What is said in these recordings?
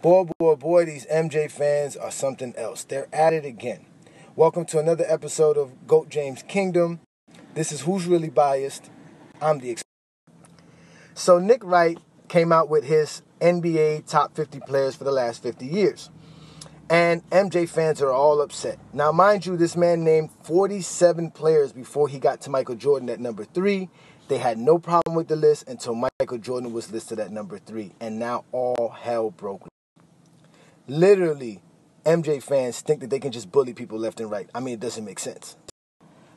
Boy, boy, boy, these MJ fans are something else. They're at it again. Welcome to another episode of GOAT James Kingdom. This is Who's Really Biased. I'm the. So, Nick Wright came out with his NBA top 50 players for the last 50 years. And MJ fans are all upset. Now, mind you, this man named 47 players before he got to Michael Jordan at number three. They had no problem with the list until Michael Jordan was listed at number three. And now all hell broke literally MJ fans think that they can just bully people left and right. I mean, it doesn't make sense.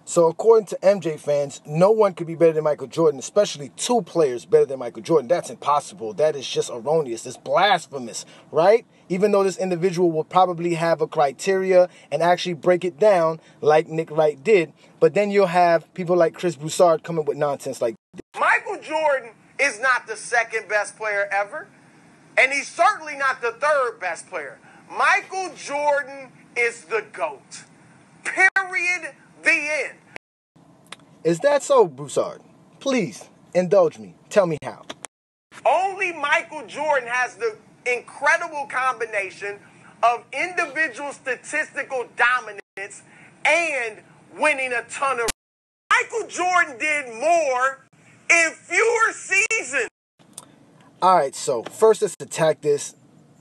So, according to MJ fans, no one could be better than Michael Jordan, especially two players better than Michael Jordan. That's impossible. That is just erroneous. It's blasphemous, right? Even though this individual will probably have a criteria and actually break it down like Nick Wright did, but then you'll have people like Chris Broussard coming with nonsense like Michael Jordan is not the second best player ever. And he's certainly not the third best player. Michael Jordan is the GOAT. Period. The end. Is that so, Broussard? Please indulge me. Tell me how. Only Michael Jordan has the incredible combination of individual statistical dominance and winning a ton of. Michael Jordan did more in fewer seasons. All right, so first let's attack this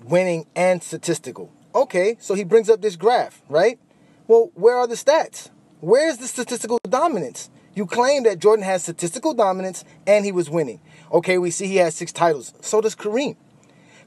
winning and statistical. Okay, so he brings up this graph, right? Well, where are the stats? Where's the statistical dominance? You claim that Jordan has statistical dominance and he was winning. Okay, we see he has six titles. So does Kareem.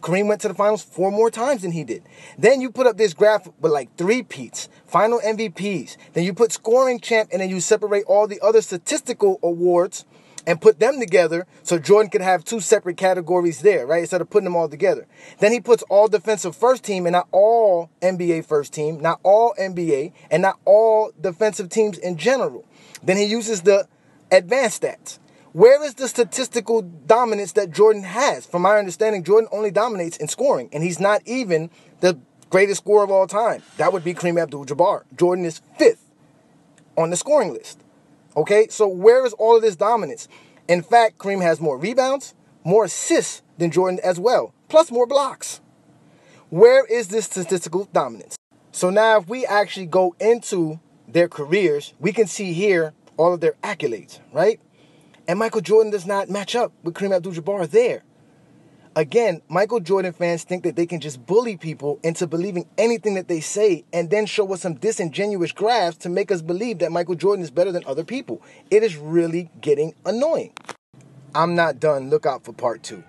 Kareem went to the finals four more times than he did. Then you put up this graph with like three peats, final MVPs. Then you put scoring champ, and then you separate all the other statistical awards and put them together so Jordan could have two separate categories there, right? Instead of putting them all together. Then he puts all defensive first team and not all NBA first team, not all NBA, and not all defensive teams in general. Then he uses the advanced stats. Where is the statistical dominance that Jordan has? From my understanding, Jordan only dominates in scoring, and he's not even the greatest scorer of all time. That would be Kareem Abdul-Jabbar. Jordan is fifth on the scoring list. Okay, so where is all of this dominance? In fact, Kareem has more rebounds, more assists than Jordan as well, plus more blocks. Where is this statistical dominance? So now, if we actually go into their careers, we can see here all of their accolades, right? And Michael Jordan does not match up with Kareem Abdul Jabbar there. Again, Michael Jordan fans think that they can just bully people into believing anything that they say and then show us some disingenuous graphs to make us believe that Michael Jordan is better than other people. It is really getting annoying. I'm not done. Look out for part two.